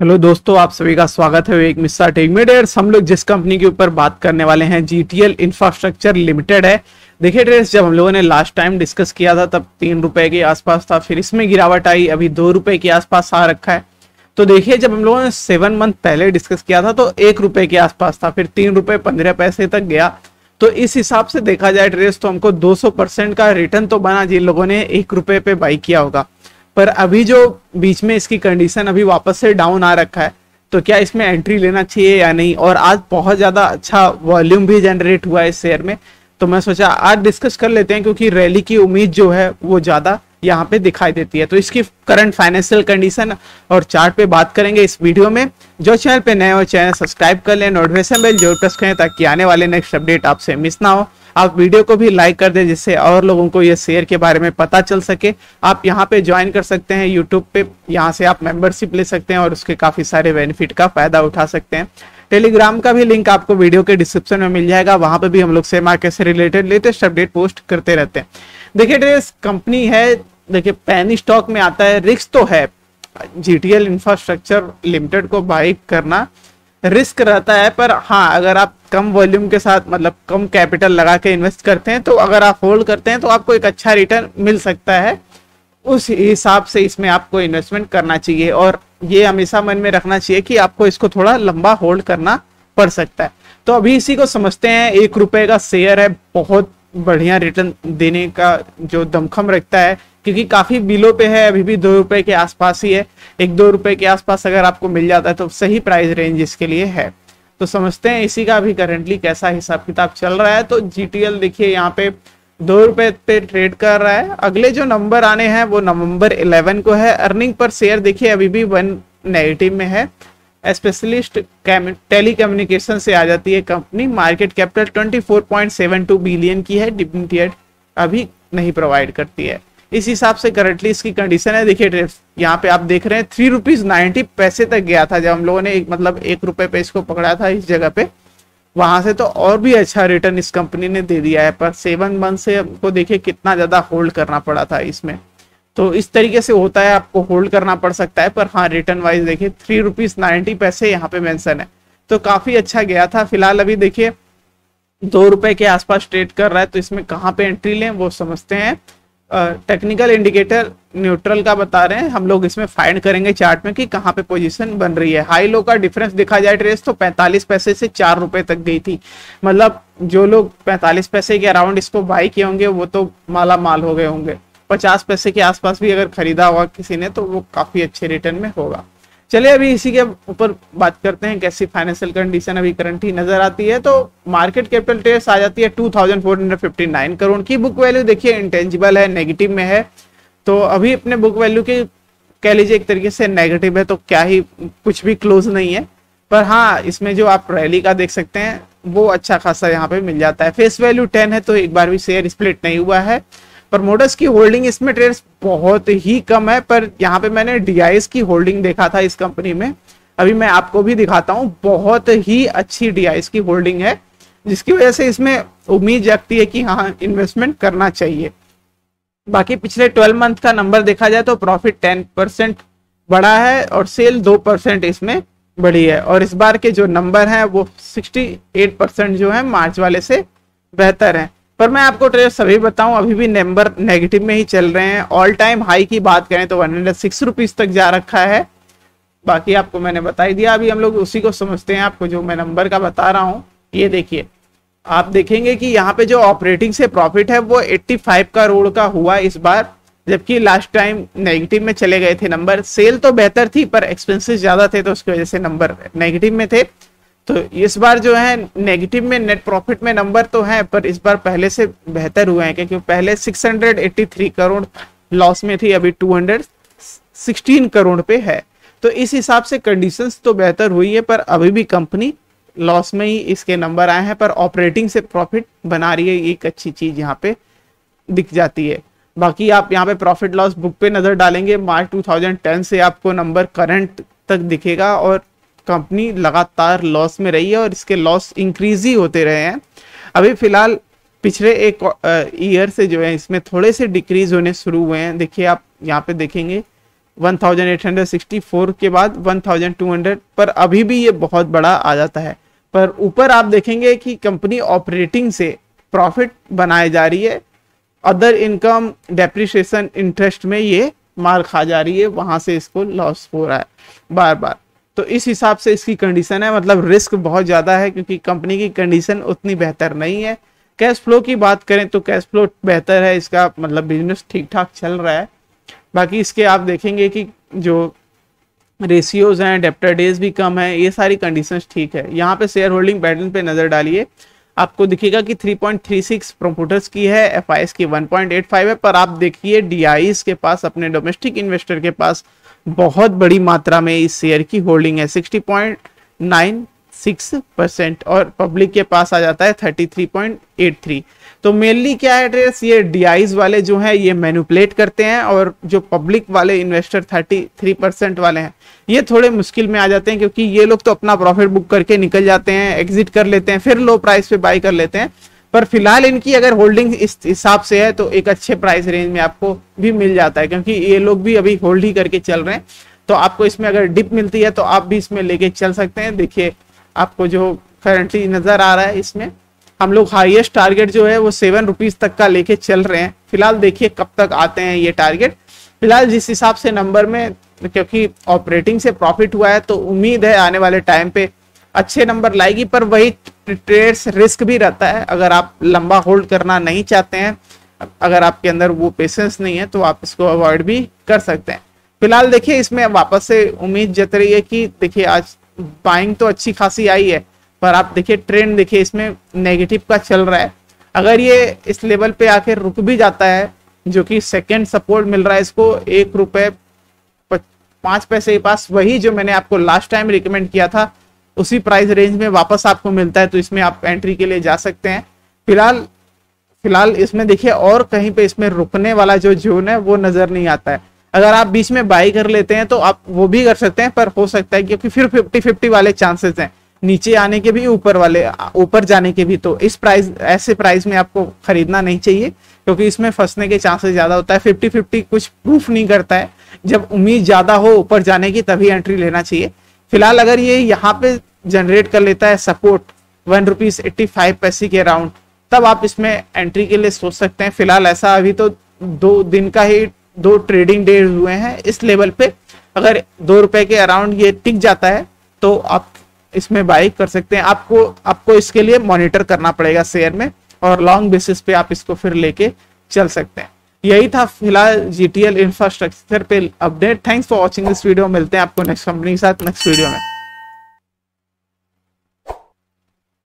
Hello दोस्तों, आप सभी का स्वागत है एक मिस्सा टेकमेडर्स हम लोग जिस कंपनी के ऊपर बात करने वाले हैं जीटीएल इंफ्रास्ट्रक्चर लिमिटेड है। देखिए ट्रेस जब हम लोगों ने लास्ट टाइम डिस्कस किया था, तब तीन रुपए के आसपास था, फिर इसमें गिरावट आई, अभी दो रुपए के आसपास आ रखा है। तो देखिए, जब हम लोगों ने सेवन मंथ पहले डिस्कस किया था तो एक रुपए के आसपास था, फिर तीन रुपए पंद्रह पैसे तक गया। तो इस हिसाब से देखा जाए ड्रेस तो हमको 200 परसेंट का रिटर्न तो बना जिन लोगों ने एक रुपए पे बाई किया होगा। पर अभी जो बीच में इसकी कंडीशन अभी वापस से डाउन आ रखा है तो क्या इसमें एंट्री लेना चाहिए या नहीं? और आज बहुत ज़्यादा अच्छा वॉल्यूम भी जनरेट हुआ है इस शेयर में। तो मैं सोचा आज डिस्कस कर लेते हैं, क्योंकि रैली की उम्मीद जो है वो ज़्यादा यहाँ पे दिखाई देती है। तो इसकी करंट फाइनेंशियल कंडीशन और चार्ट पे बात करेंगे इस वीडियो में। जो चैनल पे नए हो चैनल सब्सक्राइब कर लें नोटिफिकेशन बेल ज़रूर प्रेस करें ताकि आने वाले नेक्स्ट अपडेट आपसे मिस ना हो। आप वीडियो को भी लाइक कर दें जिससे और लोगों को ये शेयर के बारे में पता चल सके। आप यहाँ पे ज्वाइन कर सकते हैं यूट्यूब पे यहाँ से आप मेंबरशिप ले सकते हैं और उसके काफ़ी सारे बेनिफिट का फ़ायदा उठा सकते हैं। टेलीग्राम का भी लिंक आपको वीडियो के डिस्क्रिप्शन में मिल जाएगा। वहाँ पे भी हम लोग से मार्केट से रिलेटेड लेटेस्ट अपडेट पोस्ट करते रहते हैं। देखिए ड्रेस कंपनी है देखिए पैनी स्टॉक में आता है रिस्क तो है। जीटीएल इंफ्रास्ट्रक्चर लिमिटेड को बाई करना रिस्क रहता है, पर हाँ अगर आप कम वॉल्यूम के साथ मतलब कम कैपिटल लगा के इन्वेस्ट करते हैं तो अगर आप होल्ड करते हैं तो आपको एक अच्छा रिटर्न मिल सकता है। उस हिसाब से इसमें आपको इन्वेस्टमेंट करना चाहिए, और ये हमेशा मन में रखना चाहिए कि आपको इसको थोड़ा लंबा होल्ड करना पड़ सकता है। तो अभी इसी को समझते हैं, एक रुपए का शेयर है, बहुत बढ़िया रिटर्न देने का जो दमखम रखता है। क्योंकि काफ़ी बिलो पे है, अभी भी दो रुपए के आसपास ही है। एक दो रुपए के आसपास अगर आपको मिल जाता है तो सही प्राइस रेंज इसके लिए है। तो समझते हैं इसी का भी करेंटली कैसा हिसाब किताब चल रहा है। तो जीटीएल देखिए, यहाँ पे दो रुपए पे ट्रेड कर रहा है। अगले जो नंबर आने हैं, वो नवंबर 11 को है। अर्निंग पर शेयर देखिए, अभी भी वन नेगेटिव में है। स्पेशलिस्ट टेली कम्युनिकेशन से आ जाती है कंपनी मार्केट कैपिटल 24.72 बिलियन की है। डिविडेंड अभी नहीं प्रोवाइड करती है। इस हिसाब से करंटली इसकी कंडीशन है। देखिए यहाँ पे आप देख रहे हैं थ्री रुपीज़ नाइन्टी पैसे तक गया था जब हम लोगों ने मतलब एक रुपए पे इसको पकड़ा था इस जगह पे। वहाँ से तो और भी अच्छा रिटर्न इस कंपनी ने दे दिया है। पर सेवन मंथ से हमको देखिए कितना ज़्यादा होल्ड करना पड़ा था इसमें। तो इस तरीके से होता है, आपको होल्ड करना पड़ सकता है। पर हाँ रिटर्न वाइज देखिए थ्री रुपीज़ नाइन्टी पैसे यहाँ पे मेंशन है। तो काफ़ी अच्छा गया था। फ़िलहाल अभी देखिए, दो रुपए के आसपास ट्रेड कर रहा है। तो इसमें कहाँ पे एंट्री लें वो समझते हैं। टेक्निकल इंडिकेटर न्यूट्रल का बता रहे हैं। हम लोग इसमें फाइंड करेंगे चार्ट में कि कहाँ पे पोजीशन बन रही है। हाई लो का डिफरेंस देखा जाए ट्रेस तो 45 पैसे से चार रुपए तक गई थी। मतलब जो लोग 45 पैसे के अराउंड इसको बाई किए होंगे, वो तो माला माल हो गए होंगे। 50 पैसे के आसपास भी अगर खरीदा हुआ किसी ने तो वो काफ़ी अच्छे रिटर्न में होगा। चलिए अभी इसी के ऊपर बात करते हैं, कैसी फाइनेंशियल कंडीशन अभी करंट ही नज़र आती है तो मार्केट कैपिटल टेस आ जाती है 2459 करोड़ की। बुक वैल्यू देखिए इंटेंजिबल है नेगेटिव में है। तो अभी अपने बुक वैल्यू की कह लीजिए एक तरीके से नेगेटिव है तो क्या ही कुछ भी क्लोज नहीं है। पर हाँ इसमें जो आप रैली का देख सकते हैं, वो अच्छा खासा यहाँ पे मिल जाता है। फेस वैल्यू टेन है तो एक बार भी शेयर स्प्लिट नहीं हुआ है। प्रमोटर्स की होल्डिंग इसमें ट्रेड्स बहुत ही कम है, पर यहाँ पे मैंने डीआईएस की होल्डिंग देखा था इस कंपनी में। अभी मैं आपको भी दिखाता हूँ, बहुत ही अच्छी डीआईएस की होल्डिंग है, जिसकी वजह से इसमें उम्मीद जगती है कि हाँ इन्वेस्टमेंट करना चाहिए। बाकी पिछले 12 मंथ का नंबर देखा जाए तो प्रॉफिट 10 परसेंट बढ़ा है और सेल 2 परसेंट इसमें बढ़ी है। और इस बार के जो नंबर हैं, वो 68 परसेंट जो है, मार्च वाले से बेहतर है। पर मैं आपको ट्रेड सभी बताऊँ, अभी भी नंबर नेगेटिव में ही चल रहे हैं। ऑल टाइम हाई की बात करें तो वन हंड्रेड सिक्स रुपीज़ तक जा रखा है। बाकी आपको मैंने बता ही दिया। अभी हम लोग उसी को समझते हैं आपको जो मैं नंबर का बता रहा हूँ। ये देखिए, आप देखेंगे कि यहाँ पे जो ऑपरेटिंग से प्रॉफिट है, वो 85 करोड़ का हुआ इस बार। जबकि लास्ट टाइम नेगेटिव में चले गए थे नंबर सेल तो बेहतर थी, पर एक्सपेंसेस ज़्यादा थे तो उसकी वजह से नंबर नेगेटिव में थे। तो इस बार जो है नेगेटिव में नेट प्रॉफिट में नंबर तो है, पर इस बार पहले से बेहतर हुए हैं, क्योंकि पहले 683 करोड़ लॉस में थी, अभी 216 करोड़ पे है। तो इस हिसाब से कंडीशंस तो बेहतर हुई है, पर अभी भी कंपनी लॉस में ही इसके नंबर आए हैं, पर ऑपरेटिंग से प्रॉफिट बना रही है एक अच्छी चीज़ यहाँ पे दिख जाती है। बाकी आप यहाँ पे प्रॉफिट लॉस बुक पे नज़र डालेंगे, मार्च 2010 से आपको नंबर करंट तक दिखेगा, और कंपनी लगातार लॉस में रही है और इसके लॉस इंक्रीज ही होते रहे हैं। अभी फ़िलहाल पिछले एक ईयर से जो है, इसमें थोड़े से डिक्रीज होने शुरू हुए हैं। देखिए, आप यहाँ पे देखेंगे 1864 के बाद 1200 पर अभी भी ये बहुत बड़ा आ जाता है। पर ऊपर आप देखेंगे कि कंपनी ऑपरेटिंग से प्रॉफिट बनाई जा रही है। अदर इनकम डेप्रिसिएशन इंटरेस्ट में ये मार खा जा रही है। वहाँ से इसको लॉस हो रहा है बार बार तो इस हिसाब से इसकी कंडीशन है। मतलब रिस्क बहुत ज़्यादा है क्योंकि कंपनी की कंडीशन उतनी बेहतर नहीं है। कैश फ्लो की बात करें तो कैश फ्लो बेहतर है। इसका मतलब बिज़नेस ठीक ठाक चल रहा है। बाकी इसके आप देखेंगे कि जो रेशियोज हैं डेप्टर डेज़ भी कम है, ये सारी कंडीशंस ठीक है। यहाँ पे शेयर होल्डिंग पैटर्न पे नज़र डालिए। आपको दिखेगा कि 3.36 प्रोमोटर्स की है एफ़ की 1.85 है। पर आप देखिए डी के पास, अपने डोमेस्टिक इन्वेस्टर के पास बहुत बड़ी मात्रा में इस शेयर की होल्डिंग है। Sixty point nine six percent और पब्लिक के पास आ जाता है thirty three point eight three तो मेनली क्या है ड्रेस ये डीआईज वाले जो है, ये मैनुपलेट करते हैं और जो पब्लिक वाले इन्वेस्टर थर्टी थ्री परसेंट वाले हैं, ये थोड़े मुश्किल में आ जाते हैं क्योंकि ये लोग तो अपना प्रॉफिट बुक करके निकल जाते हैं एग्जिट कर लेते हैं, फिर लो प्राइस पे बाई कर लेते हैं। पर फ़िलहाल इनकी अगर होल्डिंग इस हिसाब से है तो एक अच्छे प्राइस रेंज में आपको भी मिल जाता है, क्योंकि ये लोग भी अभी होल्ड ही करके चल रहे हैं। तो आपको इसमें अगर डिप मिलती है तो आप भी इसमें लेके चल सकते हैं। देखिए, आपको जो करंटली नज़र आ रहा है इसमें, हम लोग हाईएस्ट टारगेट जो है, वो सेवन रुपीज़ तक का लेके चल रहे हैं। फ़िलहाल देखिए कब तक आते हैं ये टारगेट फ़िलहाल जिस हिसाब से नंबर में, क्योंकि ऑपरेटिंग से प्रॉफिट हुआ है तो उम्मीद है आने वाले टाइम पे अच्छे नंबर लाएगी, पर वही ट्रेड्स रिस्क भी रहता है। अगर आप लंबा होल्ड करना नहीं चाहते हैं, अगर आपके अंदर वो पेशेंस नहीं है तो आप इसको अवॉइड भी कर सकते हैं। फ़िलहाल देखिए, इसमें वापस से उम्मीद जत रही है कि, देखिए, आज बाइंग तो अच्छी खासी आई है, पर आप देखिए ट्रेंड देखिए, इसमें नेगेटिव का चल रहा है। अगर ये इस लेवल पे आके रुक भी जाता है, जो कि सेकेंड सपोर्ट मिल रहा है इसको, एक रुपए पाँच पैसे के पास, वही जो मैंने आपको लास्ट टाइम रिकमेंड किया था उसी प्राइस रेंज में वापस आपको मिलता है तो इसमें आप एंट्री के लिए जा सकते हैं। फ़िलहाल फ़िलहाल इसमें देखिए, और कहीं पे इसमें रुकने वाला जो जोन है, वो नज़र नहीं आता है। अगर आप बीच में बाई कर लेते हैं तो आप वो भी कर सकते हैं, पर हो सकता है क्योंकि फिर फिफ्टी फिफ्टी वाले चांसेस हैं। नीचे आने के भी, ऊपर वाले, ऊपर जाने के भी तो इस प्राइस ऐसे प्राइस में आपको खरीदना नहीं चाहिए, क्योंकि इसमें फंसने के चांसेस ज़्यादा होता है। फिफ्टी फिफ्टी कुछ प्रूफ नहीं करता है। जब उम्मीद ज़्यादा हो ऊपर जाने की, तभी एंट्री लेना चाहिए। फ़िलहाल अगर ये यहाँ पे जनरेट कर लेता है support one rupees eighty five paise के अराउंड तब आप इसमें एंट्री के लिए सोच सकते हैं। फ़िलहाल ऐसा अभी तो दो दिन का ही, दो ट्रेडिंग डे हुए हैं। इस लेवल पे अगर दो रुपए के अराउंड ये टिक जाता है तो आप इसमें बाई कर सकते हैं। आपको आपको इसके लिए मॉनिटर करना पड़ेगा शेयर में और लॉन्ग बेसिस पे आप इसको फिर लेके चल सकते हैं। यही था फ़िलहाल जीटीएल इंफ्रास्ट्रक्चर पे update thanks for watching this video मिलते हैं आपको नेक्स्ट कंपनी के साथ नेक्स्ट वीडियो में।